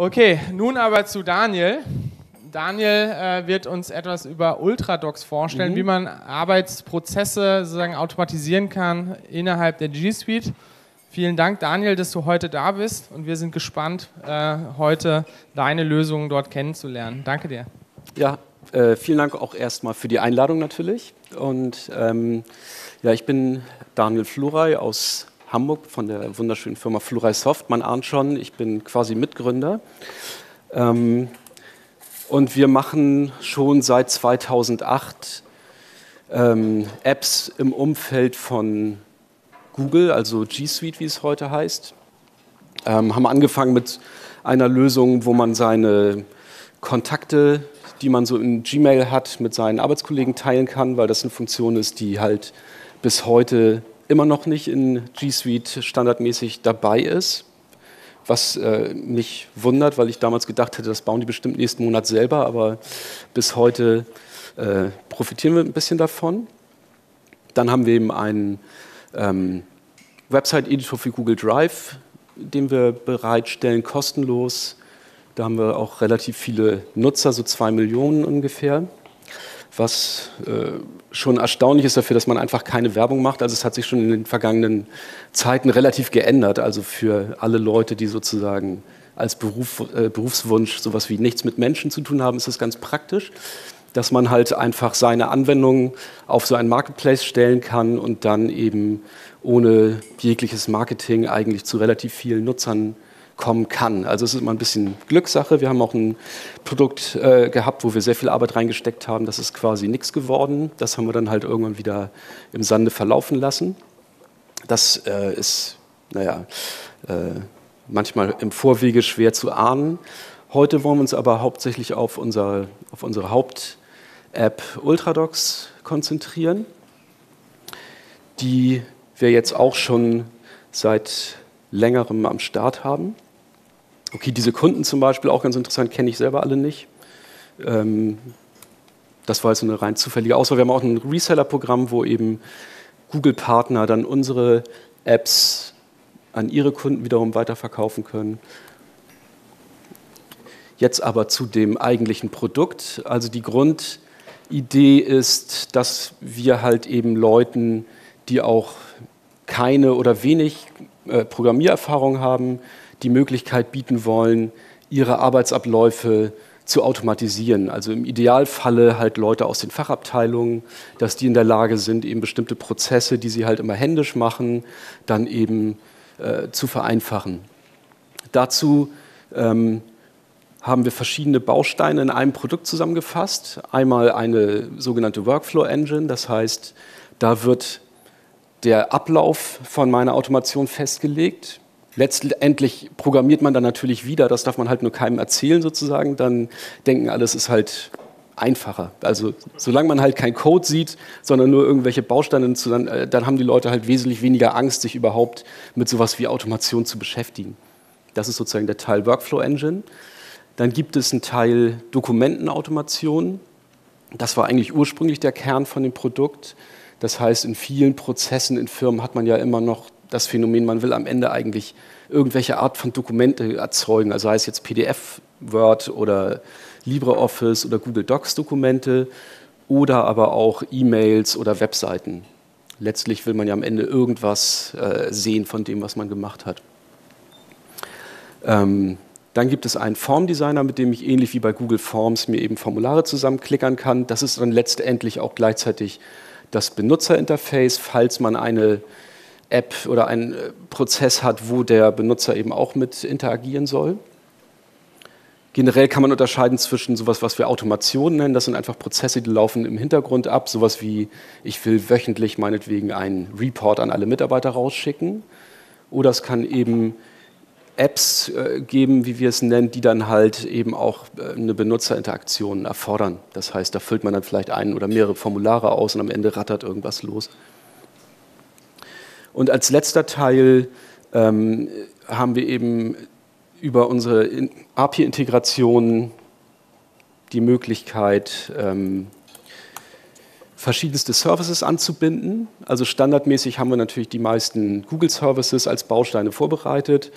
Okay, nun aber zu Daniel. Daniel äh, wird uns etwas über Ultradocs vorstellen, mhm. wie man Arbeitsprozesse sozusagen automatisieren kann innerhalb der G Suite. Vielen Dank, Daniel, dass du heute da bist und wir sind gespannt, äh, heute deine Lösungen dort kennenzulernen. Danke dir. Ja, äh, vielen Dank auch erstmal für die Einladung natürlich. Und ähm, ja, ich bin Daniel Flurey aus Hamburg von der wunderschönen Firma Flurey Soft. Man ahnt schon, ich bin quasi Mitgründer. Ähm, und wir machen schon seit 2008 ähm, Apps im Umfeld von Google, also G Suite, wie es heute heißt. Ähm, haben angefangen mit einer Lösung, wo man seine Kontakte, die man so in Gmail hat, mit seinen Arbeitskollegen teilen kann, weil das eine Funktion ist, die halt bis heute immer noch nicht in G Suite standardmäßig dabei ist was äh, mich wundert, weil ich damals gedacht hätte, das bauen die bestimmt nächsten Monat selber, aber bis heute äh, profitieren wir ein bisschen davon. Dann haben wir eben einen ähm, Website-Editor für Google Drive, den wir bereitstellen, kostenlos. Da haben wir auch relativ viele Nutzer, so zwei Millionen ungefähr was äh, schon erstaunlich ist dafür, dass man einfach keine Werbung macht. Also es hat sich schon in den vergangenen Zeiten relativ geändert. Also für alle Leute, die sozusagen als Beruf, äh, Berufswunsch sowas wie nichts mit Menschen zu tun haben, ist das ganz praktisch, dass man halt einfach seine Anwendungen auf so ein Marketplace stellen kann und dann eben ohne jegliches Marketing eigentlich zu relativ vielen Nutzern kommen kann. Also es ist immer ein bisschen Glückssache. Wir haben auch ein Produkt äh, gehabt, wo wir sehr viel Arbeit reingesteckt haben. Das ist quasi nichts geworden. Das haben wir dann halt irgendwann wieder im Sande verlaufen lassen. Das äh, ist, naja, äh, manchmal im Vorwege schwer zu ahnen. Heute wollen wir uns aber hauptsächlich auf, unser, auf unsere Haupt-App Ultradocs konzentrieren, die wir jetzt auch schon seit längerem am Start haben. Okay, diese Kunden zum Beispiel, auch ganz interessant, kenne ich selber alle nicht. Ähm, das war jetzt eine rein zufällige Auswahl. Wir haben auch ein Reseller-Programm, wo eben Google-Partner dann unsere Apps an ihre Kunden wiederum weiterverkaufen können. Jetzt aber zu dem eigentlichen Produkt. Also die Grundidee ist, dass wir halt eben Leuten, die auch keine oder wenig äh, Programmiererfahrung haben, die Möglichkeit bieten wollen, ihre Arbeitsabläufe zu automatisieren. Also im Idealfalle halt Leute aus den Fachabteilungen, dass die in der Lage sind, eben bestimmte Prozesse, die sie halt immer händisch machen, dann eben äh, zu vereinfachen. Dazu ähm, haben wir verschiedene Bausteine in einem Produkt zusammengefasst. Einmal eine sogenannte Workflow Engine, das heißt, da wird der Ablauf von meiner Automation festgelegt. Letztendlich programmiert man dann natürlich wieder, das darf man halt nur keinem erzählen sozusagen, dann denken alles ist halt einfacher. Also solange man halt kein Code sieht, sondern nur irgendwelche Bausteine, dann, äh, dann haben die Leute halt wesentlich weniger Angst, sich überhaupt mit sowas wie Automation zu beschäftigen. Das ist sozusagen der Teil Workflow Engine. Dann gibt es einen Teil Dokumentenautomation. Das war eigentlich ursprünglich der Kern von dem Produkt. Das heißt, in vielen Prozessen in Firmen hat man ja immer noch das Phänomen, man will am Ende eigentlich irgendwelche Art von Dokumente erzeugen, also sei es jetzt PDF, Word oder LibreOffice oder Google Docs Dokumente oder aber auch E-Mails oder Webseiten. Letztlich will man ja am Ende irgendwas äh, sehen von dem, was man gemacht hat. Ähm, dann gibt es einen Formdesigner, mit dem ich ähnlich wie bei Google Forms mir eben Formulare zusammenklickern kann. Das ist dann letztendlich auch gleichzeitig das Benutzerinterface, falls man eine App oder einen äh, Prozess hat, wo der Benutzer eben auch mit interagieren soll. Generell kann man unterscheiden zwischen sowas, was wir Automation nennen, das sind einfach Prozesse, die laufen im Hintergrund ab, sowas wie ich will wöchentlich meinetwegen einen Report an alle Mitarbeiter rausschicken. Oder es kann eben Apps äh, geben, wie wir es nennen, die dann halt eben auch äh, eine Benutzerinteraktion erfordern. Das heißt, da füllt man dann vielleicht ein oder mehrere Formulare aus und am Ende rattert irgendwas los. Und als letzter Teil ähm, haben wir eben über unsere API-Integration die Möglichkeit, ähm, verschiedenste Services anzubinden. Also standardmäßig haben wir natürlich die meisten Google Services als Bausteine vorbereitet.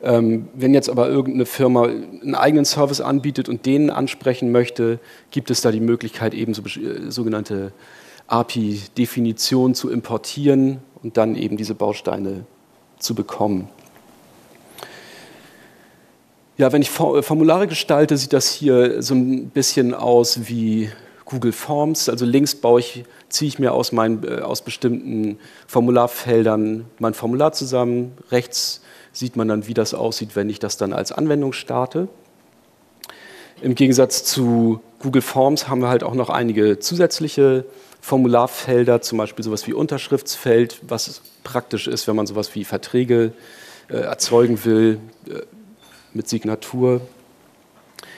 Ähm, wenn jetzt aber irgendeine Firma einen eigenen Service anbietet und den ansprechen möchte, gibt es da die Möglichkeit, eben so, äh, sogenannte API-Definitionen zu importieren und dann eben diese Bausteine zu bekommen. Ja, wenn ich Formulare gestalte, sieht das hier so ein bisschen aus wie Google Forms. Also links baue ich, ziehe ich mir aus, meinen, äh, aus bestimmten Formularfeldern mein Formular zusammen. Rechts sieht man dann, wie das aussieht, wenn ich das dann als Anwendung starte. Im Gegensatz zu Google Forms haben wir halt auch noch einige zusätzliche Formularfelder, zum Beispiel sowas wie Unterschriftsfeld, was praktisch ist, wenn man sowas wie Verträge äh, erzeugen will äh, mit Signatur.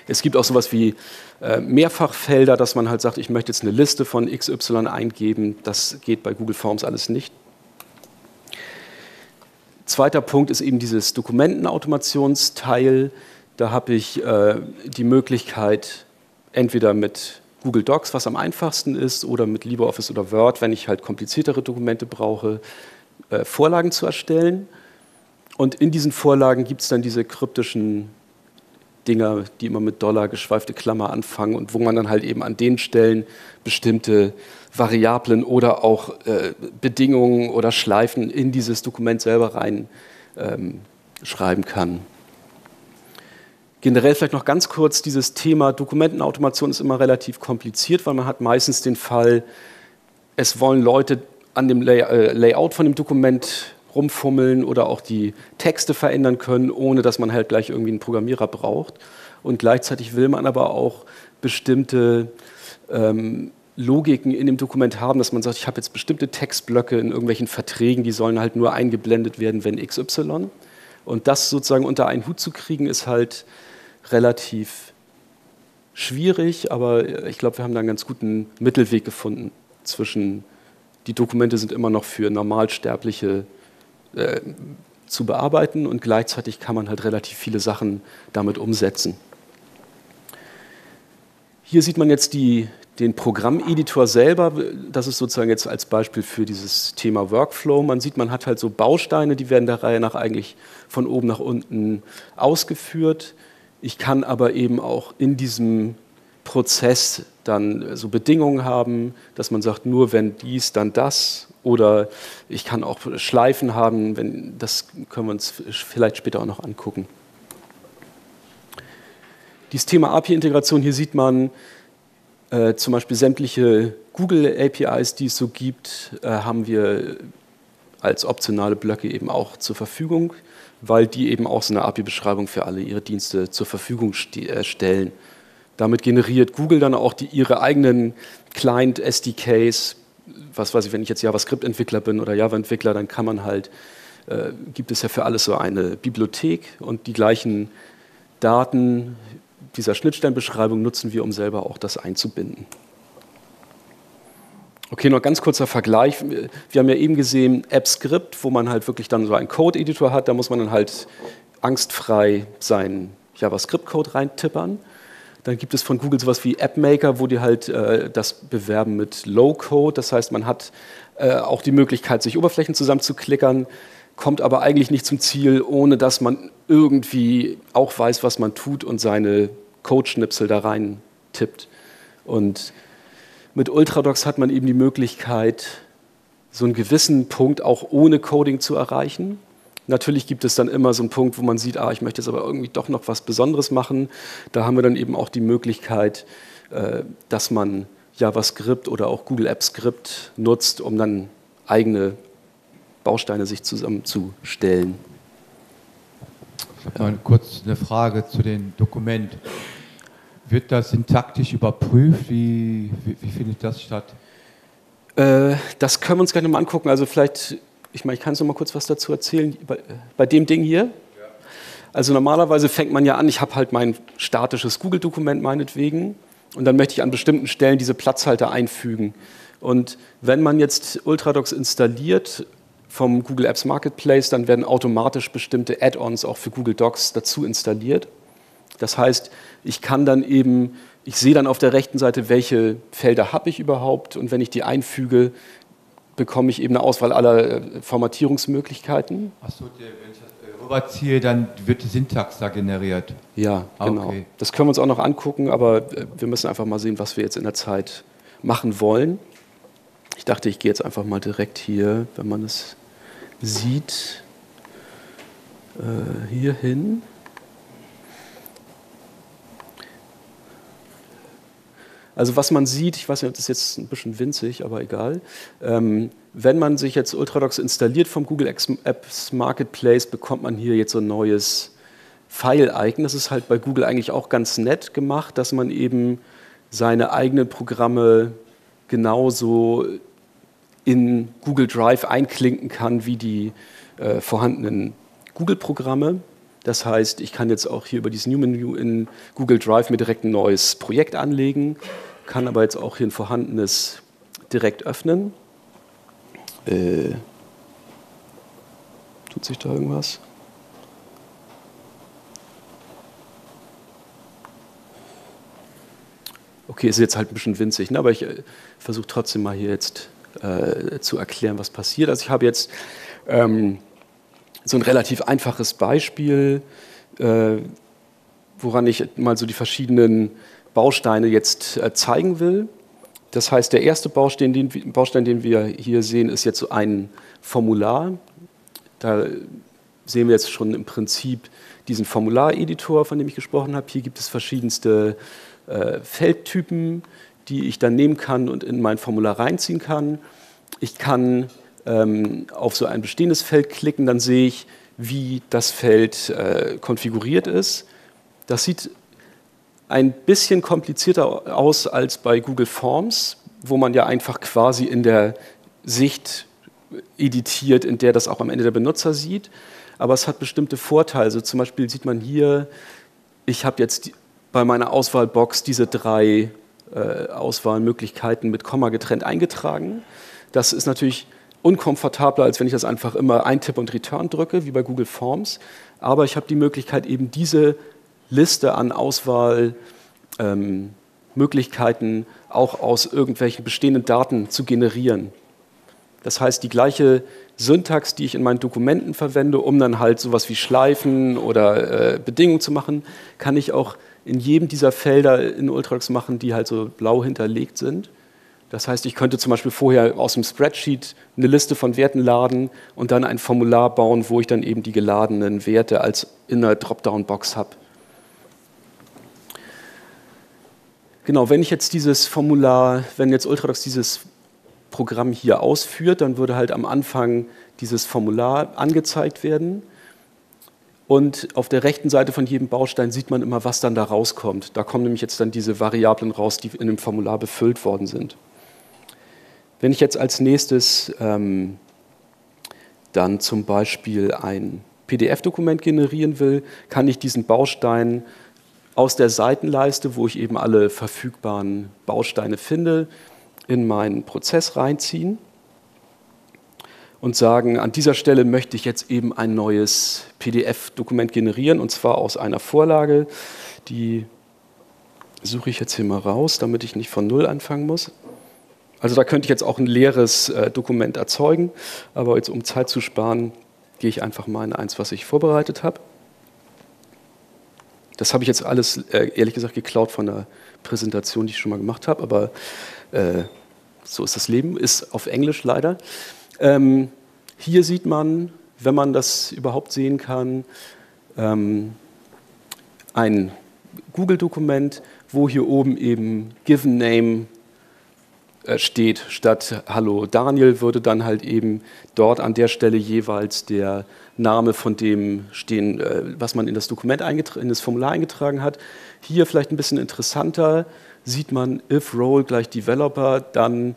Es gibt auch sowas wie äh, Mehrfachfelder, dass man halt sagt, ich möchte jetzt eine Liste von XY eingeben. Das geht bei Google Forms alles nicht. Zweiter Punkt ist eben dieses Dokumentenautomationsteil. Da habe ich äh, die Möglichkeit, entweder mit Google Docs, was am einfachsten ist, oder mit LibreOffice oder Word, wenn ich halt kompliziertere Dokumente brauche, äh, Vorlagen zu erstellen. Und in diesen Vorlagen gibt es dann diese kryptischen Dinger, die immer mit Dollar geschweifte Klammer anfangen und wo man dann halt eben an den Stellen bestimmte Variablen oder auch äh, Bedingungen oder Schleifen in dieses Dokument selber rein ähm, schreiben kann. Generell vielleicht noch ganz kurz, dieses Thema Dokumentenautomation ist immer relativ kompliziert, weil man hat meistens den Fall, es wollen Leute an dem Lay äh, Layout von dem Dokument rumfummeln oder auch die Texte verändern können, ohne dass man halt gleich irgendwie einen Programmierer braucht. Und gleichzeitig will man aber auch bestimmte ähm, Logiken in dem Dokument haben, dass man sagt, ich habe jetzt bestimmte Textblöcke in irgendwelchen Verträgen, die sollen halt nur eingeblendet werden, wenn XY. Und das sozusagen unter einen Hut zu kriegen, ist halt relativ schwierig, aber ich glaube, wir haben da einen ganz guten Mittelweg gefunden zwischen, die Dokumente sind immer noch für Normalsterbliche äh, zu bearbeiten und gleichzeitig kann man halt relativ viele Sachen damit umsetzen. Hier sieht man jetzt die, den Programmeditor selber, das ist sozusagen jetzt als Beispiel für dieses Thema Workflow. Man sieht, man hat halt so Bausteine, die werden der Reihe nach eigentlich von oben nach unten ausgeführt. Ich kann aber eben auch in diesem Prozess dann so Bedingungen haben, dass man sagt, nur wenn dies, dann das oder ich kann auch Schleifen haben, wenn, das können wir uns vielleicht später auch noch angucken. Dieses Thema API-Integration, hier sieht man äh, zum Beispiel sämtliche Google APIs, die es so gibt, äh, haben wir als optionale Blöcke eben auch zur Verfügung, weil die eben auch so eine API-Beschreibung für alle ihre Dienste zur Verfügung äh, stellen. Damit generiert Google dann auch die, ihre eigenen Client-SDKs, was weiß ich, wenn ich jetzt JavaScript-Entwickler bin oder Java-Entwickler, dann kann man halt, äh, gibt es ja für alles so eine Bibliothek und die gleichen Daten dieser Schnittstellenbeschreibung nutzen wir, um selber auch das einzubinden. Okay, noch ganz kurzer Vergleich. Wir haben ja eben gesehen AppScript, wo man halt wirklich dann so einen Code-Editor hat. Da muss man dann halt angstfrei seinen JavaScript-Code reintippern. Dann gibt es von Google sowas wie AppMaker, wo die halt äh, das bewerben mit Low-Code. Das heißt, man hat äh, auch die Möglichkeit, sich Oberflächen zusammenzuklickern, kommt aber eigentlich nicht zum Ziel, ohne dass man irgendwie auch weiß, was man tut und seine Codeschnipsel da rein tippt. Und mit Ultradox hat man eben die Möglichkeit, so einen gewissen Punkt auch ohne Coding zu erreichen. Natürlich gibt es dann immer so einen Punkt, wo man sieht, ah, ich möchte jetzt aber irgendwie doch noch was Besonderes machen. Da haben wir dann eben auch die Möglichkeit, äh, dass man JavaScript oder auch Google Apps Script nutzt, um dann eigene Bausteine sich zusammenzustellen. Habe mal kurz eine Frage zu dem Dokument. Wird das syntaktisch überprüft? Wie, wie, wie findet das statt? Äh, das können wir uns gleich nochmal angucken. Also vielleicht ich meine, ich kann so mal kurz was dazu erzählen. Bei, bei dem Ding hier. Also normalerweise fängt man ja an, ich habe halt mein statisches Google-Dokument meinetwegen und dann möchte ich an bestimmten Stellen diese Platzhalter einfügen. Und wenn man jetzt Ultradox installiert vom Google Apps Marketplace, dann werden automatisch bestimmte Add-ons auch für Google Docs dazu installiert. Das heißt, ich kann dann eben ich sehe dann auf der rechten Seite, welche Felder habe ich überhaupt und wenn ich die einfüge, bekomme ich eben eine Auswahl aller äh, Formatierungsmöglichkeiten. Achso, wenn ich das rüberziehe, dann wird die Syntax da generiert. Ja, ah, genau. Okay. Das können wir uns auch noch angucken, aber äh, wir müssen einfach mal sehen, was wir jetzt in der Zeit machen wollen. Ich dachte, ich gehe jetzt einfach mal direkt hier, wenn man es sieht, äh, hier hin. Also was man sieht, ich weiß nicht, das ist jetzt ein bisschen winzig, aber egal. Ähm, wenn man sich jetzt Ultradox installiert vom Google Apps Marketplace, bekommt man hier jetzt so ein neues File-Icon. Das ist halt bei Google eigentlich auch ganz nett gemacht, dass man eben seine eigenen Programme genauso in Google Drive einklinken kann wie die äh, vorhandenen Google-Programme. Das heißt, ich kann jetzt auch hier über dieses New Menu in Google Drive mir direkt ein neues Projekt anlegen kann aber jetzt auch hier ein vorhandenes direkt öffnen. Äh, tut sich da irgendwas? Okay, ist jetzt halt ein bisschen winzig, ne? aber ich äh, versuche trotzdem mal hier jetzt äh, zu erklären, was passiert. Also ich habe jetzt ähm, so ein relativ einfaches Beispiel, äh, woran ich mal so die verschiedenen Bausteine jetzt äh, zeigen will. Das heißt, der erste Baustein den, Baustein, den wir hier sehen, ist jetzt ein Formular. Da sehen wir jetzt schon im Prinzip diesen Formulareditor, von dem ich gesprochen habe. Hier gibt es verschiedenste äh, Feldtypen, die ich dann nehmen kann und in mein Formular reinziehen kann. Ich kann ähm, auf so ein bestehendes Feld klicken, dann sehe ich, wie das Feld äh, konfiguriert ist. Das sieht ein bisschen komplizierter aus als bei Google Forms, wo man ja einfach quasi in der Sicht editiert, in der das auch am Ende der Benutzer sieht. Aber es hat bestimmte Vorteile. Also zum Beispiel sieht man hier, ich habe jetzt bei meiner Auswahlbox diese drei äh, Auswahlmöglichkeiten mit Komma getrennt eingetragen. Das ist natürlich unkomfortabler, als wenn ich das einfach immer eintippe und Return drücke, wie bei Google Forms. Aber ich habe die Möglichkeit, eben diese Liste an Auswahlmöglichkeiten ähm, auch aus irgendwelchen bestehenden Daten zu generieren. Das heißt, die gleiche Syntax, die ich in meinen Dokumenten verwende, um dann halt sowas wie Schleifen oder äh, Bedingungen zu machen, kann ich auch in jedem dieser Felder in Ultrax machen, die halt so blau hinterlegt sind. Das heißt, ich könnte zum Beispiel vorher aus dem Spreadsheet eine Liste von Werten laden und dann ein Formular bauen, wo ich dann eben die geladenen Werte als in einer Dropdown-Box habe. Genau, wenn ich jetzt dieses Formular, wenn jetzt Ultradox dieses Programm hier ausführt, dann würde halt am Anfang dieses Formular angezeigt werden. Und auf der rechten Seite von jedem Baustein sieht man immer, was dann da rauskommt. Da kommen nämlich jetzt dann diese Variablen raus, die in dem Formular befüllt worden sind. Wenn ich jetzt als nächstes ähm, dann zum Beispiel ein PDF-Dokument generieren will, kann ich diesen Baustein aus der Seitenleiste, wo ich eben alle verfügbaren Bausteine finde, in meinen Prozess reinziehen und sagen, an dieser Stelle möchte ich jetzt eben ein neues PDF-Dokument generieren und zwar aus einer Vorlage, die suche ich jetzt hier mal raus, damit ich nicht von Null anfangen muss. Also da könnte ich jetzt auch ein leeres äh, Dokument erzeugen, aber jetzt um Zeit zu sparen, gehe ich einfach mal in eins, was ich vorbereitet habe. Das habe ich jetzt alles, äh, ehrlich gesagt, geklaut von einer Präsentation, die ich schon mal gemacht habe, aber äh, so ist das Leben, ist auf Englisch leider. Ähm, hier sieht man, wenn man das überhaupt sehen kann, ähm, ein Google-Dokument, wo hier oben eben Given Name steht. Statt Hallo Daniel würde dann halt eben dort an der Stelle jeweils der Name von dem stehen, äh, was man in das Dokument, in das Formular eingetragen hat. Hier vielleicht ein bisschen interessanter sieht man if role gleich Developer, dann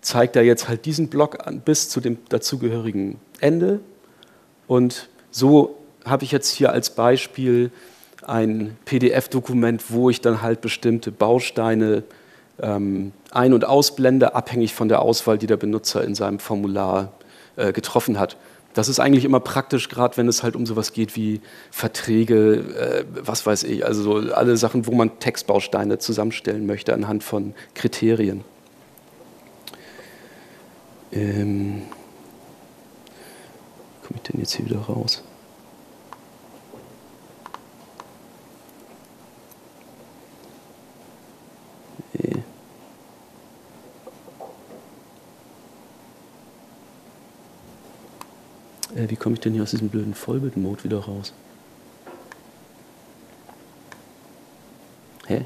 zeigt er jetzt halt diesen Block an, bis zu dem dazugehörigen Ende. Und so habe ich jetzt hier als Beispiel ein PDF-Dokument, wo ich dann halt bestimmte Bausteine ähm, ein- und ausblende, abhängig von der Auswahl, die der Benutzer in seinem Formular äh, getroffen hat. das ist eigentlich immer praktisch, gerade wenn es halt um sowas geht wie Verträge, äh, was weiß ich, also so alle Sachen, wo man Textbausteine zusammenstellen möchte anhand von Kriterien. Ähm, komme ich denn jetzt hier wieder raus? Nee. Äh, wie komme ich denn hier aus diesem blöden Vollbild-Mode wieder raus? Hä?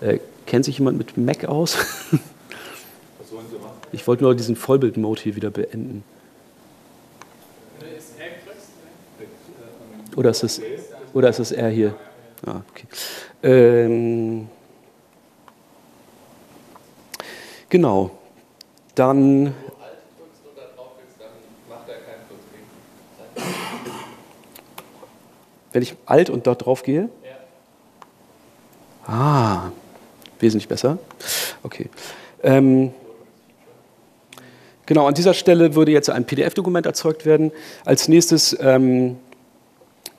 Äh, kennt sich jemand mit Mac aus? Was wollen Sie machen? Ich wollte nur diesen Vollbild-Mode hier wieder beenden. Oder ist es, oder ist es R hier? Ah, okay. Ähm, genau. Dann Wenn ich alt und dort drauf gehe? Ja. Ah, wesentlich besser. Okay. Ähm, genau, an dieser Stelle würde jetzt ein PDF-Dokument erzeugt werden. Als nächstes ähm,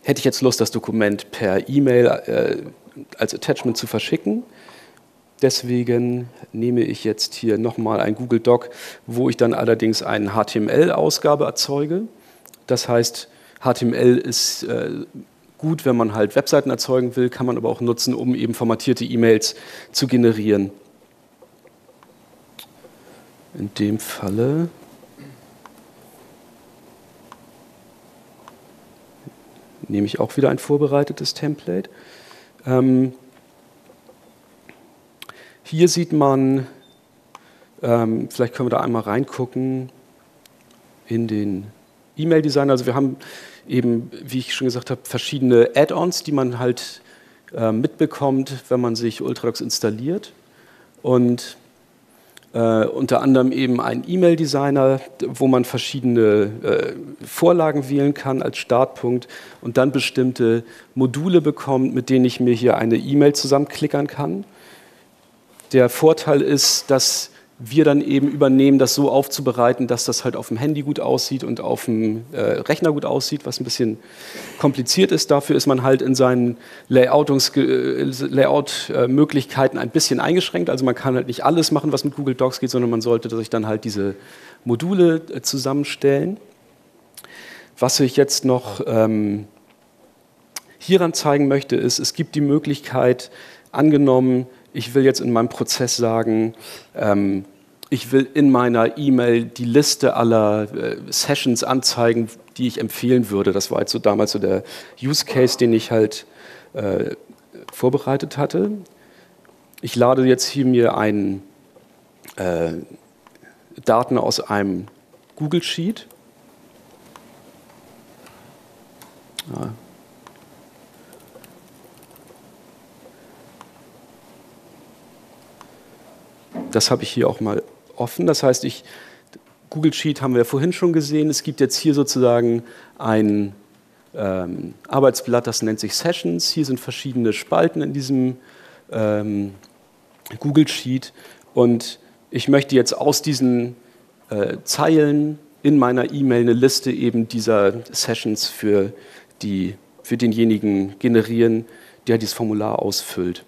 hätte ich jetzt Lust, das Dokument per E-Mail äh, als Attachment zu verschicken. Deswegen nehme ich jetzt hier nochmal ein Google Doc, wo ich dann allerdings eine HTML-Ausgabe erzeuge. Das heißt, HTML ist äh, gut, wenn man halt Webseiten erzeugen will, kann man aber auch nutzen, um eben formatierte E-Mails zu generieren. In dem Falle nehme ich auch wieder ein vorbereitetes Template. Ähm, hier sieht man, ähm, vielleicht können wir da einmal reingucken in den E-Mail-Designer. Also wir haben eben, wie ich schon gesagt habe, verschiedene Add-ons, die man halt äh, mitbekommt, wenn man sich Ultradox installiert. Und äh, unter anderem eben ein E-Mail-Designer, wo man verschiedene äh, Vorlagen wählen kann als Startpunkt und dann bestimmte Module bekommt, mit denen ich mir hier eine E-Mail zusammenklickern kann. Der Vorteil ist, dass wir dann eben übernehmen, das so aufzubereiten, dass das halt auf dem Handy gut aussieht und auf dem äh, Rechner gut aussieht, was ein bisschen kompliziert ist. Dafür ist man halt in seinen Layout-Möglichkeiten ein bisschen eingeschränkt. Also man kann halt nicht alles machen, was mit Google Docs geht, sondern man sollte sich dann halt diese Module äh, zusammenstellen. Was ich jetzt noch ähm, hieran zeigen möchte, ist, es gibt die Möglichkeit, angenommen, ich will jetzt in meinem Prozess sagen, ähm, ich will in meiner E-Mail die Liste aller äh, Sessions anzeigen, die ich empfehlen würde. Das war jetzt so damals so der Use Case, den ich halt äh, vorbereitet hatte. Ich lade jetzt hier mir ein, äh, Daten aus einem Google Sheet. Ja, Das habe ich hier auch mal offen. Das heißt, ich, Google Sheet haben wir vorhin schon gesehen. Es gibt jetzt hier sozusagen ein ähm, Arbeitsblatt, das nennt sich Sessions. Hier sind verschiedene Spalten in diesem ähm, Google Sheet. Und ich möchte jetzt aus diesen äh, Zeilen in meiner E-Mail eine Liste eben dieser Sessions für, die, für denjenigen generieren, der dieses Formular ausfüllt.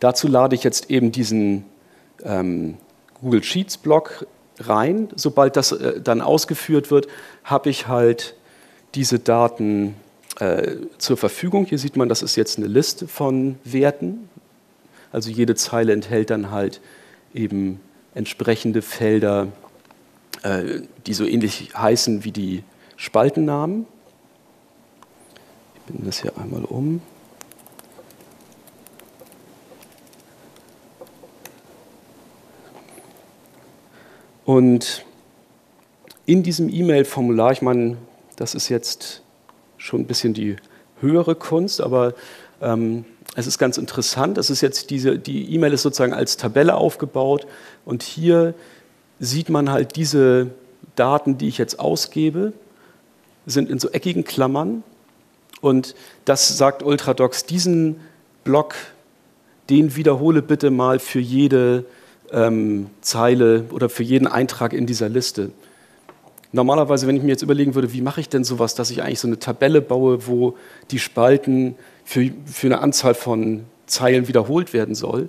Dazu lade ich jetzt eben diesen ähm, Google Sheets Block rein. Sobald das äh, dann ausgeführt wird, habe ich halt diese Daten äh, zur Verfügung. Hier sieht man, das ist jetzt eine Liste von Werten. Also jede Zeile enthält dann halt eben entsprechende Felder, äh, die so ähnlich heißen wie die Spaltennamen. Ich bin das hier einmal um. Und in diesem E-Mail-Formular, ich meine, das ist jetzt schon ein bisschen die höhere Kunst, aber ähm, es ist ganz interessant. Es ist jetzt diese, die E-Mail ist sozusagen als Tabelle aufgebaut und hier sieht man halt diese Daten, die ich jetzt ausgebe, sind in so eckigen Klammern und das sagt Ultradox, diesen Block, den wiederhole bitte mal für jede ähm, Zeile oder für jeden Eintrag in dieser Liste. Normalerweise, wenn ich mir jetzt überlegen würde, wie mache ich denn sowas, dass ich eigentlich so eine Tabelle baue, wo die Spalten für, für eine Anzahl von Zeilen wiederholt werden soll,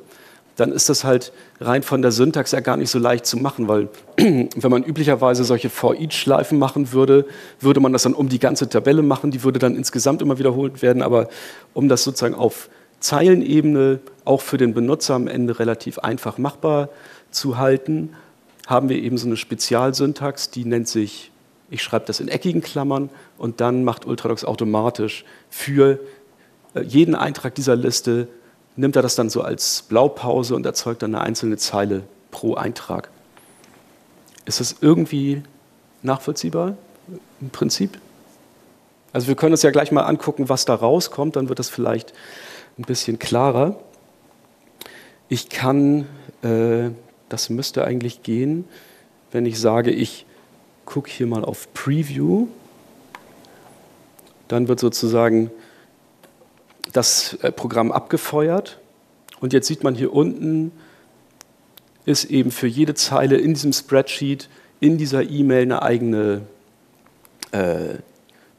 dann ist das halt rein von der Syntax ja gar nicht so leicht zu machen, weil wenn man üblicherweise solche For-Each-Schleifen machen würde, würde man das dann um die ganze Tabelle machen, die würde dann insgesamt immer wiederholt werden, aber um das sozusagen auf Zeilenebene auch für den Benutzer am Ende relativ einfach machbar zu halten, haben wir eben so eine Spezialsyntax, die nennt sich, ich schreibe das in eckigen Klammern und dann macht Ultradox automatisch für äh, jeden Eintrag dieser Liste, nimmt er das dann so als Blaupause und erzeugt dann eine einzelne Zeile pro Eintrag. Ist das irgendwie nachvollziehbar im Prinzip? Also wir können uns ja gleich mal angucken, was da rauskommt, dann wird das vielleicht ein bisschen klarer. Ich kann, äh, das müsste eigentlich gehen, wenn ich sage, ich gucke hier mal auf Preview, dann wird sozusagen das äh, Programm abgefeuert und jetzt sieht man hier unten, ist eben für jede Zeile in diesem Spreadsheet, in dieser E-Mail eine eigene äh,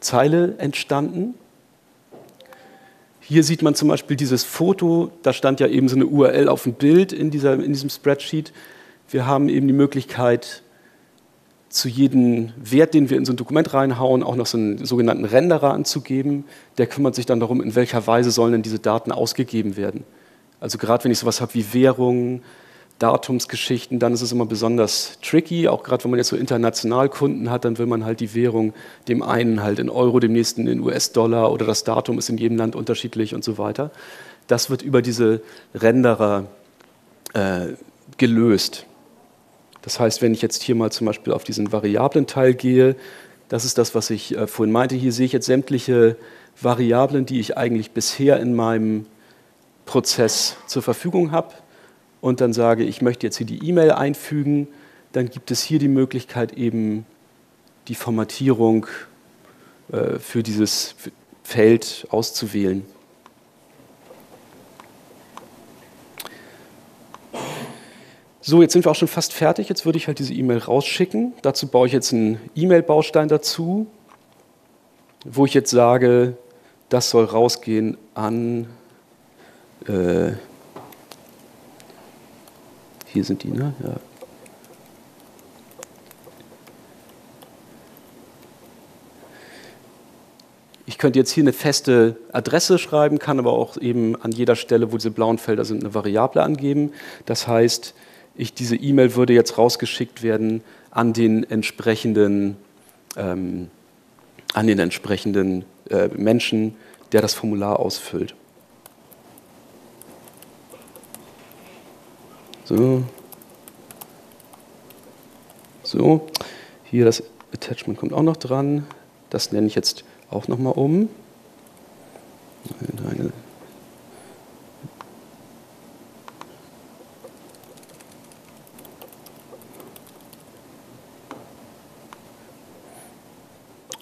Zeile entstanden. Hier sieht man zum Beispiel dieses Foto, da stand ja eben so eine URL auf dem Bild in, dieser, in diesem Spreadsheet. Wir haben eben die Möglichkeit, zu jedem Wert, den wir in so ein Dokument reinhauen, auch noch so einen sogenannten Renderer anzugeben. Der kümmert sich dann darum, in welcher Weise sollen denn diese Daten ausgegeben werden. Also gerade wenn ich sowas habe wie Währungen, Datumsgeschichten, dann ist es immer besonders tricky. Auch gerade wenn man jetzt so international Kunden hat, dann will man halt die Währung dem einen halt in Euro, dem nächsten in US-Dollar oder das Datum ist in jedem Land unterschiedlich und so weiter. Das wird über diese Renderer äh, gelöst. Das heißt, wenn ich jetzt hier mal zum Beispiel auf diesen Variablen-Teil gehe, das ist das, was ich äh, vorhin meinte. Hier sehe ich jetzt sämtliche Variablen, die ich eigentlich bisher in meinem Prozess zur Verfügung habe und dann sage, ich möchte jetzt hier die E-Mail einfügen, dann gibt es hier die Möglichkeit eben die Formatierung äh, für dieses Feld auszuwählen. So, jetzt sind wir auch schon fast fertig. Jetzt würde ich halt diese E-Mail rausschicken. Dazu baue ich jetzt einen E-Mail-Baustein dazu, wo ich jetzt sage, das soll rausgehen an äh, hier sind die, ne? Ja. Ich könnte jetzt hier eine feste Adresse schreiben, kann aber auch eben an jeder Stelle, wo diese blauen Felder sind, eine Variable angeben. Das heißt, ich, diese E-Mail würde jetzt rausgeschickt werden an den entsprechenden, ähm, an den entsprechenden äh, Menschen, der das Formular ausfüllt. So. So. Hier das Attachment kommt auch noch dran. Das nenne ich jetzt auch nochmal um.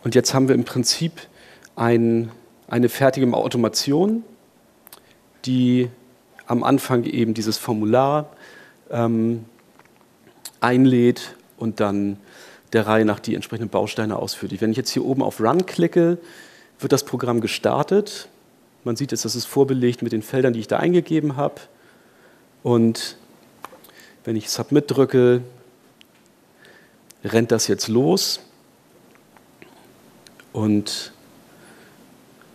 Und jetzt haben wir im Prinzip ein, eine fertige Automation, die am Anfang eben dieses Formular ähm, einlädt und dann der Reihe nach die entsprechenden Bausteine ausführt. Wenn ich jetzt hier oben auf Run klicke, wird das Programm gestartet. Man sieht jetzt, das ist vorbelegt mit den Feldern, die ich da eingegeben habe. Und wenn ich Submit drücke, rennt das jetzt los. Und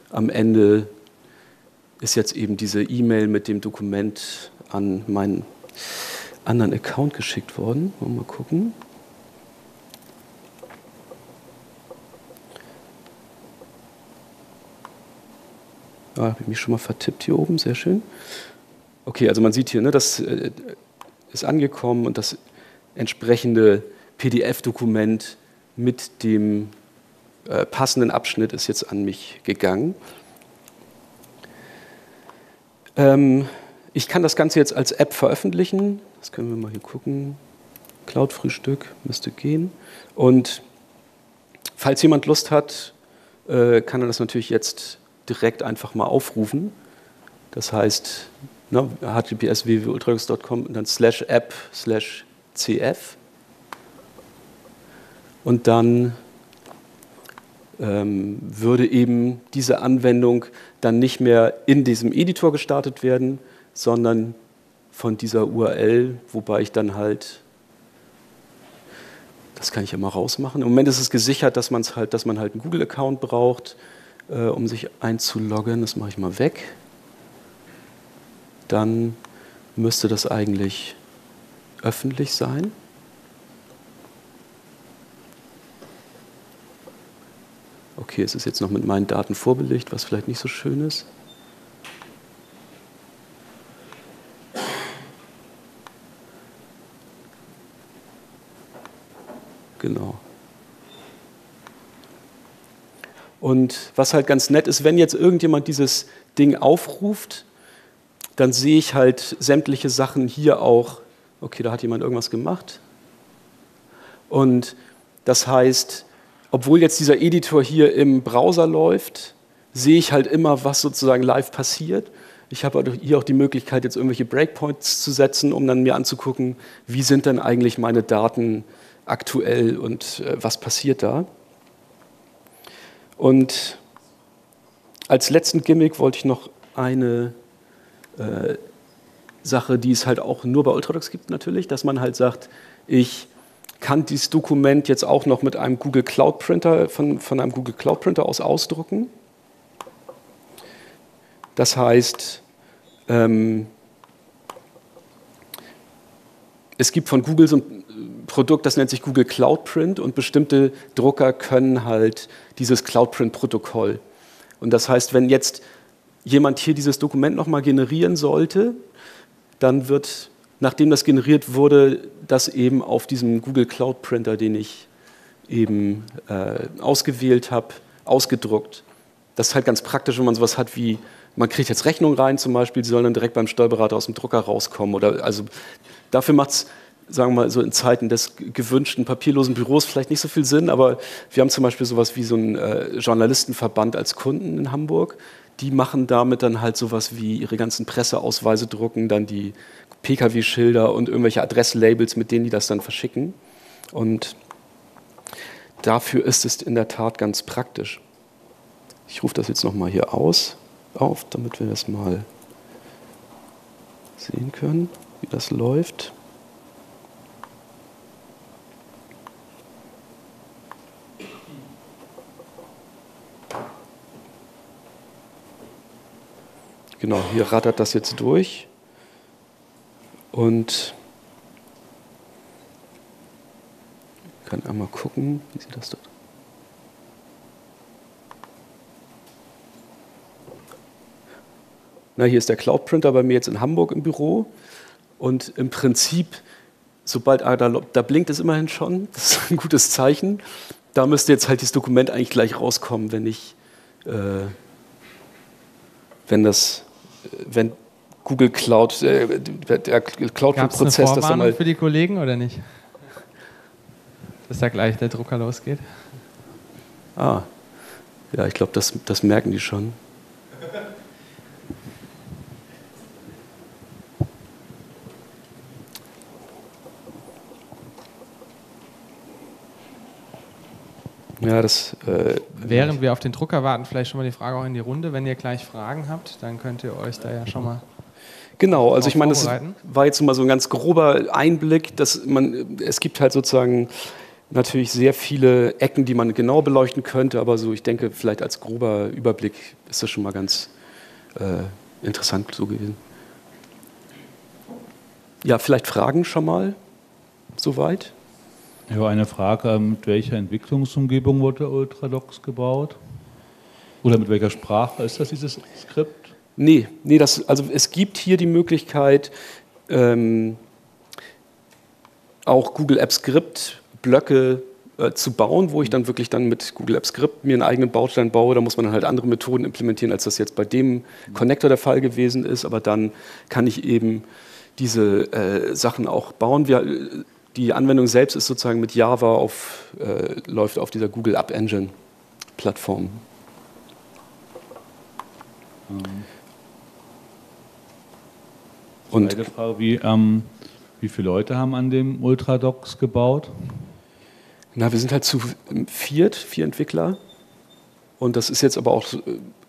am Ende ist jetzt eben diese E-Mail mit dem Dokument an meinen anderen Account geschickt worden. Mal gucken. Ah, habe ich mich schon mal vertippt hier oben, sehr schön. Okay, also man sieht hier, ne, das äh, ist angekommen und das entsprechende PDF-Dokument mit dem äh, passenden Abschnitt ist jetzt an mich gegangen. Ähm, ich kann das Ganze jetzt als App veröffentlichen. Das können wir mal hier gucken. Cloud-Frühstück müsste gehen. Und falls jemand Lust hat, äh, kann er das natürlich jetzt direkt einfach mal aufrufen. Das heißt, ne, https www.ultradox.com und dann slash app slash cf. Und dann würde eben diese Anwendung dann nicht mehr in diesem Editor gestartet werden, sondern von dieser URL, wobei ich dann halt, das kann ich ja mal rausmachen. Im Moment ist es gesichert, dass, man's halt, dass man halt einen Google-Account braucht, äh, um sich einzuloggen. Das mache ich mal weg. Dann müsste das eigentlich öffentlich sein. Okay, es ist jetzt noch mit meinen Daten vorbelegt, was vielleicht nicht so schön ist. Genau. Und was halt ganz nett ist, wenn jetzt irgendjemand dieses Ding aufruft, dann sehe ich halt sämtliche Sachen hier auch. Okay, da hat jemand irgendwas gemacht. Und das heißt, obwohl jetzt dieser Editor hier im Browser läuft, sehe ich halt immer, was sozusagen live passiert. Ich habe hier auch die Möglichkeit, jetzt irgendwelche Breakpoints zu setzen, um dann mir anzugucken, wie sind denn eigentlich meine Daten aktuell und äh, was passiert da. Und als letzten Gimmick wollte ich noch eine äh, Sache, die es halt auch nur bei Ultradox gibt natürlich, dass man halt sagt, ich kann dieses Dokument jetzt auch noch mit einem Google Cloud Printer, von, von einem Google Cloud Printer aus ausdrucken. Das heißt, ähm, es gibt von Google so ein Produkt, das nennt sich Google Cloud Print und bestimmte Drucker können halt dieses Cloud Print Protokoll. Und das heißt, wenn jetzt jemand hier dieses Dokument nochmal generieren sollte, dann wird nachdem das generiert wurde, das eben auf diesem Google Cloud Printer, den ich eben äh, ausgewählt habe, ausgedruckt. Das ist halt ganz praktisch, wenn man sowas hat wie, man kriegt jetzt Rechnungen rein zum Beispiel, die sollen dann direkt beim Steuerberater aus dem Drucker rauskommen. Oder also dafür macht es, sagen wir mal, so in Zeiten des gewünschten papierlosen Büros vielleicht nicht so viel Sinn, aber wir haben zum Beispiel sowas wie so einen äh, Journalistenverband als Kunden in Hamburg. Die machen damit dann halt sowas wie ihre ganzen Presseausweise drucken, dann die Pkw-Schilder und irgendwelche Adresslabels, mit denen die das dann verschicken. Und dafür ist es in der Tat ganz praktisch. Ich rufe das jetzt nochmal hier aus, auf, damit wir das mal sehen können, wie das läuft. Genau, hier rattert das jetzt durch. Und ich kann einmal gucken, wie sieht das dort Na, hier ist der Cloud Printer bei mir jetzt in Hamburg im Büro. Und im Prinzip, sobald da, da blinkt es immerhin schon, das ist ein gutes Zeichen. Da müsste jetzt halt dieses Dokument eigentlich gleich rauskommen, wenn ich, äh, wenn das, wenn Google Cloud, äh, der Cloud-Prozess. das einmal für die Kollegen oder nicht? Dass da gleich der Drucker losgeht? Ah, ja, ich glaube, das, das merken die schon. Ja, das, äh, Während wir auf den Drucker warten, vielleicht schon mal die Frage auch in die Runde. Wenn ihr gleich Fragen habt, dann könnt ihr euch da ja schon mal Genau, also ich meine, das war jetzt mal so ein ganz grober Einblick, dass man, es gibt halt sozusagen natürlich sehr viele Ecken, die man genau beleuchten könnte, aber so, ich denke, vielleicht als grober Überblick ist das schon mal ganz äh, interessant so gewesen. Ja, vielleicht Fragen schon mal soweit? Ja, eine Frage, mit welcher Entwicklungsumgebung wurde Ultradox gebaut? Oder mit welcher Sprache ist das, dieses Skript? Nee, nee das, also es gibt hier die Möglichkeit, ähm, auch Google Apps Script Blöcke äh, zu bauen, wo ich dann wirklich dann mit Google Apps Script mir einen eigenen Baustein baue. Da muss man dann halt andere Methoden implementieren, als das jetzt bei dem Connector der Fall gewesen ist. Aber dann kann ich eben diese äh, Sachen auch bauen. Wir, die Anwendung selbst ist sozusagen mit Java auf, äh, läuft auf dieser Google App Engine Plattform. Mhm. Und Zweite Frage, wie, ähm, wie viele Leute haben an dem Ultradocs gebaut? Na, wir sind halt zu viert, vier Entwickler. Und das ist jetzt aber auch,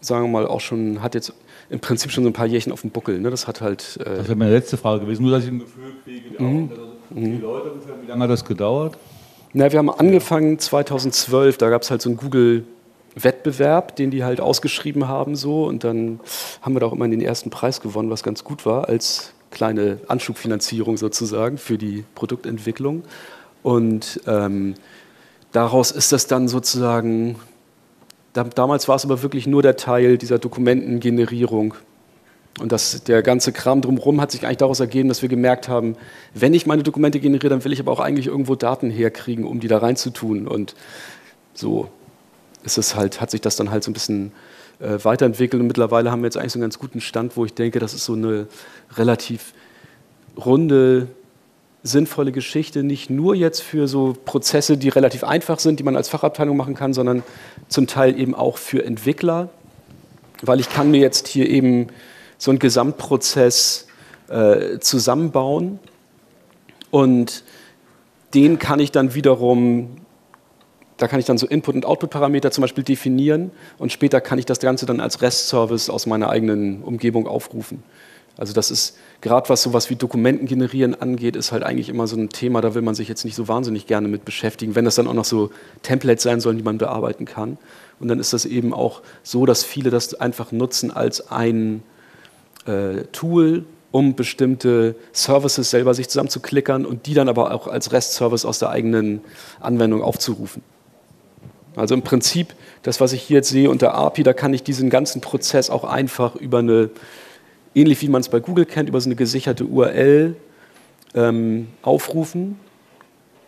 sagen wir mal, auch schon, hat jetzt im Prinzip schon so ein paar Jährchen auf dem Buckel. Ne? Das hat halt. Äh das wäre meine letzte Frage gewesen, nur dass ich ein Gefühl kriege, mhm. wie viele Leute ungefähr, wie lange hat das gedauert? Na, wir haben angefangen 2012, da gab es halt so einen Google-Wettbewerb, den die halt ausgeschrieben haben so und dann haben wir da auch immer den ersten Preis gewonnen, was ganz gut war, als kleine Anschubfinanzierung sozusagen für die Produktentwicklung. Und ähm, daraus ist das dann sozusagen, da, damals war es aber wirklich nur der Teil dieser Dokumentengenerierung, und das, der ganze Kram drumherum hat sich eigentlich daraus ergeben, dass wir gemerkt haben, wenn ich meine Dokumente generiere, dann will ich aber auch eigentlich irgendwo Daten herkriegen, um die da reinzutun. Und so ist es halt, hat sich das dann halt so ein bisschen äh, weiterentwickelt. Und mittlerweile haben wir jetzt eigentlich so einen ganz guten Stand, wo ich denke, das ist so eine relativ runde, sinnvolle Geschichte, nicht nur jetzt für so Prozesse, die relativ einfach sind, die man als Fachabteilung machen kann, sondern zum Teil eben auch für Entwickler, weil ich kann mir jetzt hier eben so einen Gesamtprozess äh, zusammenbauen. Und den kann ich dann wiederum, da kann ich dann so Input- und Output-Parameter zum Beispiel definieren und später kann ich das Ganze dann als REST-Service aus meiner eigenen Umgebung aufrufen. Also das ist gerade was sowas wie Dokumenten generieren angeht, ist halt eigentlich immer so ein Thema, da will man sich jetzt nicht so wahnsinnig gerne mit beschäftigen, wenn das dann auch noch so Templates sein sollen, die man bearbeiten kann. Und dann ist das eben auch so, dass viele das einfach nutzen als ein äh, Tool, um bestimmte Services selber sich zusammenzuklickern und die dann aber auch als REST-Service aus der eigenen Anwendung aufzurufen. Also im Prinzip, das, was ich hier jetzt sehe unter API, da kann ich diesen ganzen Prozess auch einfach über eine, ähnlich wie man es bei Google kennt, über so eine gesicherte URL ähm, aufrufen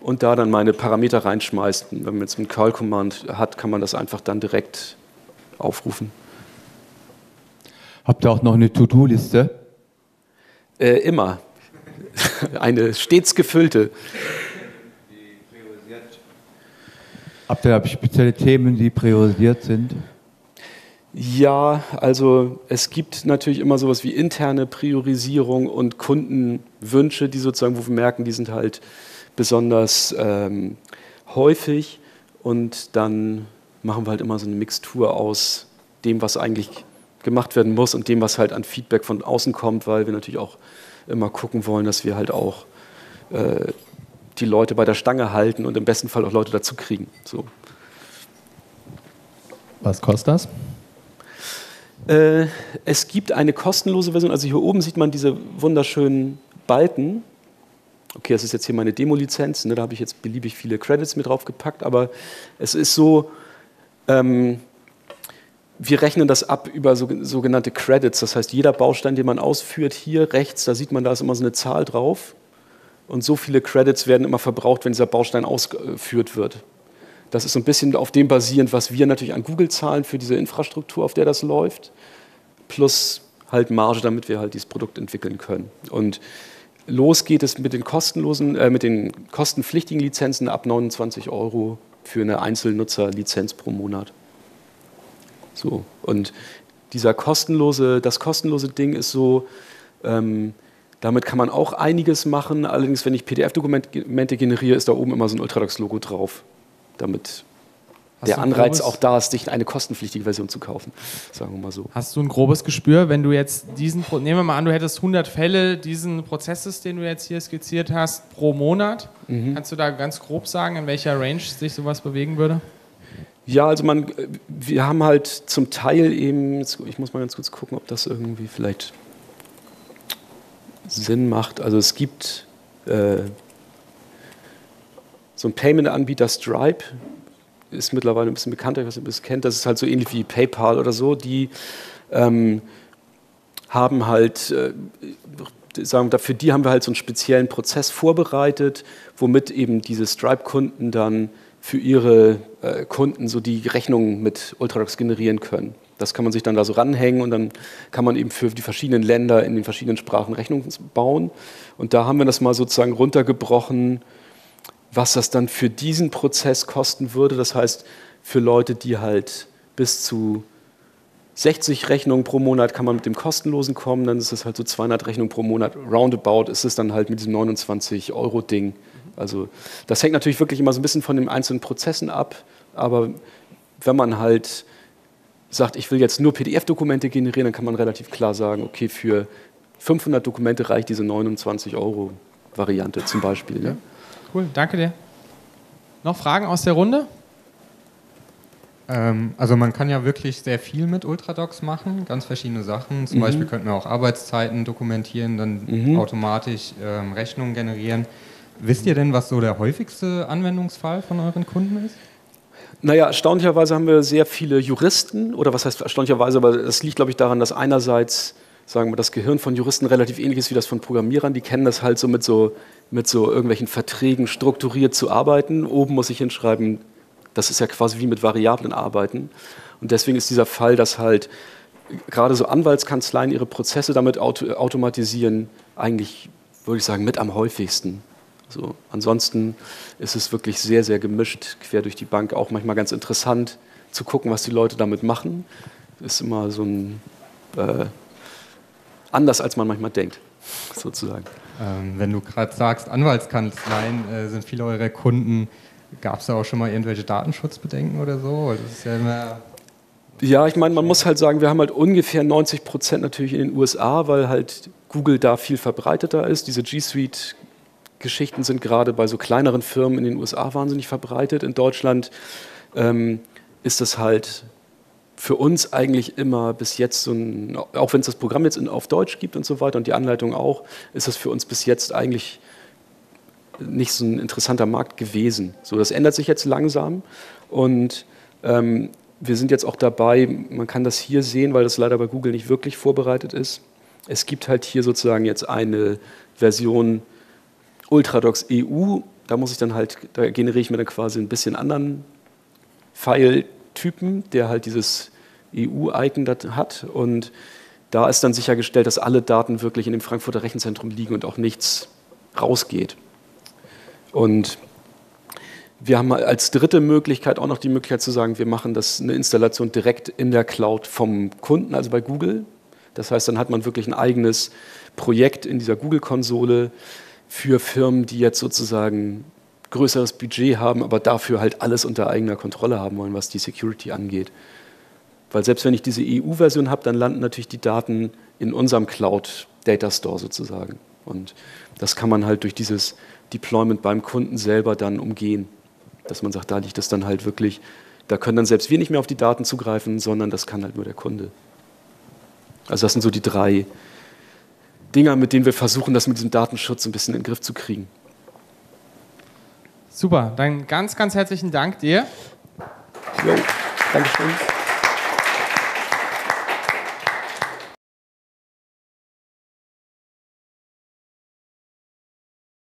und da dann meine Parameter reinschmeißen. Wenn man jetzt einen Curl-Command hat, kann man das einfach dann direkt aufrufen. Habt ihr auch noch eine To-Do-Liste? Äh, immer. eine stets gefüllte. Habt ihr spezielle Themen, die priorisiert sind? Ja, also es gibt natürlich immer sowas wie interne Priorisierung und Kundenwünsche, die sozusagen, wo wir merken, die sind halt besonders ähm, häufig und dann machen wir halt immer so eine Mixtur aus dem, was eigentlich gemacht werden muss und dem, was halt an Feedback von außen kommt, weil wir natürlich auch immer gucken wollen, dass wir halt auch äh, die Leute bei der Stange halten und im besten Fall auch Leute dazu kriegen. So. Was kostet das? Äh, es gibt eine kostenlose Version. Also hier oben sieht man diese wunderschönen Balken. Okay, das ist jetzt hier meine Demo-Lizenz. Ne, da habe ich jetzt beliebig viele Credits mit drauf gepackt. Aber es ist so, ähm, wir rechnen das ab über sogenannte Credits. Das heißt, jeder Baustein, den man ausführt, hier rechts, da sieht man, da ist immer so eine Zahl drauf. Und so viele Credits werden immer verbraucht, wenn dieser Baustein ausgeführt wird. Das ist so ein bisschen auf dem basierend, was wir natürlich an Google zahlen für diese Infrastruktur, auf der das läuft, plus halt Marge, damit wir halt dieses Produkt entwickeln können. Und los geht es mit den kostenlosen, äh, mit den kostenpflichtigen Lizenzen ab 29 Euro für eine Einzelnutzerlizenz pro Monat. So. Und dieser kostenlose, das kostenlose Ding ist so, ähm, damit kann man auch einiges machen. Allerdings, wenn ich PDF-Dokumente generiere, ist da oben immer so ein Ultradox-Logo drauf. Damit Hast der Anreiz auch da ist, sich eine kostenpflichtige Version zu kaufen. Sagen wir mal so. Hast du ein grobes Gespür, wenn du jetzt diesen, nehmen wir mal an, du hättest 100 Fälle diesen Prozesses, den du jetzt hier skizziert hast, pro Monat. Mhm. Kannst du da ganz grob sagen, in welcher Range sich sowas bewegen würde? Ja, also man, wir haben halt zum Teil eben, ich muss mal ganz kurz gucken, ob das irgendwie vielleicht Sinn macht. Also es gibt äh, so ein Payment-Anbieter Stripe, ist mittlerweile ein bisschen bekannter, ich weiß nicht, ob ihr das kennt, das ist halt so ähnlich wie PayPal oder so, die ähm, haben halt, äh, sagen wir, für die haben wir halt so einen speziellen Prozess vorbereitet, womit eben diese Stripe-Kunden dann für ihre äh, Kunden so die Rechnungen mit Ultradox generieren können. Das kann man sich dann da so ranhängen und dann kann man eben für die verschiedenen Länder in den verschiedenen Sprachen Rechnungen bauen. Und da haben wir das mal sozusagen runtergebrochen, was das dann für diesen Prozess kosten würde. Das heißt, für Leute, die halt bis zu 60 Rechnungen pro Monat kann man mit dem kostenlosen kommen, dann ist es halt so 200 Rechnungen pro Monat. Roundabout ist es dann halt mit diesem 29-Euro-Ding. Also das hängt natürlich wirklich immer so ein bisschen von den einzelnen Prozessen ab, aber wenn man halt sagt, ich will jetzt nur PDF-Dokumente generieren, dann kann man relativ klar sagen, okay, für 500 Dokumente reicht diese 29 Euro Variante zum Beispiel. Ja. Cool, danke dir. Noch Fragen aus der Runde? Ähm, also man kann ja wirklich sehr viel mit Ultradocs machen, ganz verschiedene Sachen. Zum mhm. Beispiel könnten wir auch Arbeitszeiten dokumentieren, dann mhm. automatisch ähm, Rechnungen generieren. Wisst ihr denn, was so der häufigste Anwendungsfall von euren Kunden ist? Naja, erstaunlicherweise haben wir sehr viele Juristen, oder was heißt erstaunlicherweise, aber das liegt, glaube ich, daran, dass einerseits sagen wir, das Gehirn von Juristen relativ ähnlich ist wie das von Programmierern. Die kennen das halt so mit so, mit so irgendwelchen Verträgen strukturiert zu arbeiten. Oben muss ich hinschreiben, das ist ja quasi wie mit Variablen arbeiten. Und deswegen ist dieser Fall, dass halt gerade so Anwaltskanzleien ihre Prozesse damit auto automatisieren, eigentlich, würde ich sagen, mit am häufigsten. So, ansonsten ist es wirklich sehr, sehr gemischt, quer durch die Bank. Auch manchmal ganz interessant zu gucken, was die Leute damit machen. Ist immer so ein äh, anders, als man manchmal denkt, sozusagen. Ähm, wenn du gerade sagst, Anwaltskanzleien äh, sind viele eurer Kunden, gab es da auch schon mal irgendwelche Datenschutzbedenken oder so? Das ist ja immer ja, ich meine, man muss halt sagen, wir haben halt ungefähr 90 Prozent natürlich in den USA, weil halt Google da viel verbreiteter ist. Diese G Suite-Geschichten sind gerade bei so kleineren Firmen in den USA wahnsinnig verbreitet. In Deutschland ähm, ist das halt für uns eigentlich immer bis jetzt so ein, auch wenn es das Programm jetzt in, auf Deutsch gibt und so weiter und die Anleitung auch, ist es für uns bis jetzt eigentlich nicht so ein interessanter Markt gewesen. So, das ändert sich jetzt langsam und ähm, wir sind jetzt auch dabei, man kann das hier sehen, weil das leider bei Google nicht wirklich vorbereitet ist. Es gibt halt hier sozusagen jetzt eine Version Ultradox EU, da muss ich dann halt, da generiere ich mir dann quasi ein bisschen anderen File-Typen, der halt dieses EU-Icon hat. Und da ist dann sichergestellt, dass alle Daten wirklich in dem Frankfurter Rechenzentrum liegen und auch nichts rausgeht. Und wir haben als dritte Möglichkeit auch noch die Möglichkeit zu sagen, wir machen das eine Installation direkt in der Cloud vom Kunden, also bei Google. Das heißt, dann hat man wirklich ein eigenes Projekt in dieser Google-Konsole für Firmen, die jetzt sozusagen größeres Budget haben, aber dafür halt alles unter eigener Kontrolle haben wollen, was die Security angeht. Weil selbst wenn ich diese EU-Version habe, dann landen natürlich die Daten in unserem Cloud Data Store sozusagen. Und das kann man halt durch dieses Deployment beim Kunden selber dann umgehen. Dass man sagt, da liegt es dann halt wirklich, da können dann selbst wir nicht mehr auf die Daten zugreifen, sondern das kann halt nur der Kunde. Also das sind so die drei Dinger, mit denen wir versuchen, das mit diesem Datenschutz ein bisschen in den Griff zu kriegen. Super, dann ganz, ganz herzlichen Dank dir. Jo, Dankeschön.